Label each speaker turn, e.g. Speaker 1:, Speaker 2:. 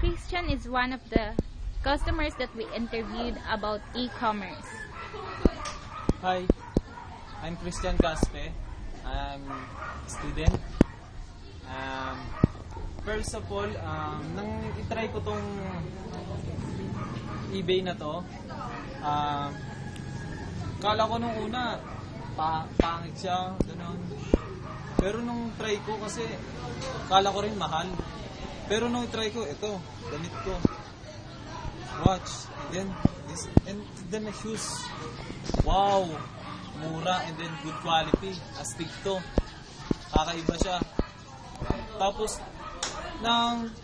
Speaker 1: Christian is one of the customers that we interviewed about e-commerce.
Speaker 2: Hi, I'm Christian Caspe. I'm a student. Um, first of all, um, nang itry ko tong eBay na to, um, kala ko nung una, pa pangit siya, ganun. Pero nung try ko kasi, kala ko rin mahal. Pero nung try ko, ito, damit ko. Watch, and then, this, and then the shoes. Wow! Mura and then good quality. Astig to. Kakaiba siya. Tapos, nang